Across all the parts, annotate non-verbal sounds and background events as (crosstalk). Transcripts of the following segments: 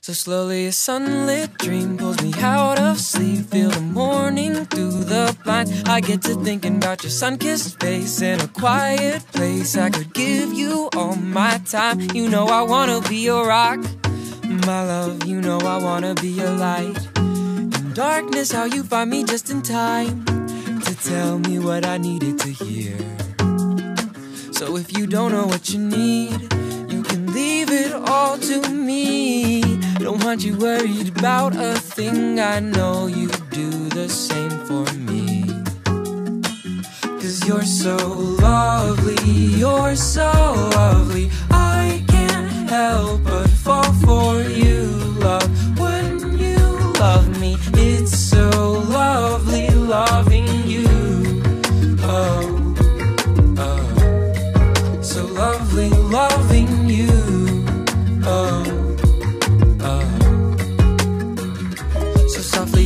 So slowly a sunlit dream pulls me out of sleep. Feel the morning through the blinds. I get to thinking about your sun-kissed face in a quiet place. I could give you all my time. You know I wanna be your rock, my love. You know I wanna be your light. In darkness, how you find me just in time to tell me what I needed to hear. So if you don't know what you need, you can leave it all to me. Don't you worried about a thing. I know you do the same for me. Cause you're so lovely, you're so lovely.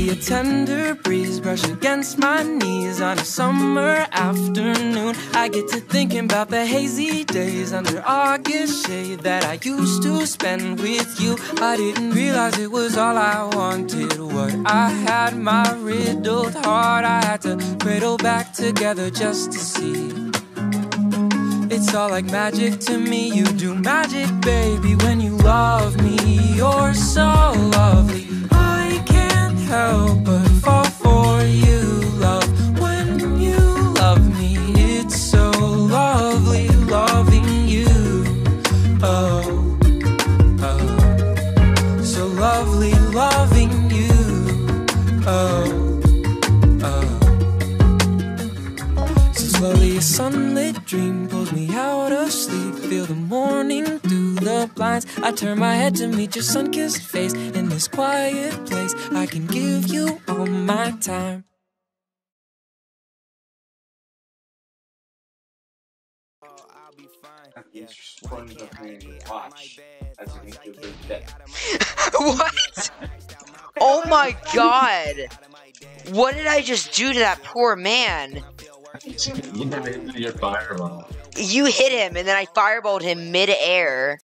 A tender breeze brush against my knees on a summer afternoon. I get to thinking about the hazy days under August shade that I used to spend with you. I didn't realize it was all I wanted. What I had, my riddled heart, I had to cradle back together just to see. It's all like magic to me. You do magic, baby, when you love me. You're so sunlit dream pulls me out of sleep. Feel the morning through the blinds. I turn my head to meet your sun-kissed face in this quiet place. I can give you all my time. (laughs) What? Oh my god! What did I just do to that poor man? You hit fireball. You hit him and then I fireballed him mid-air.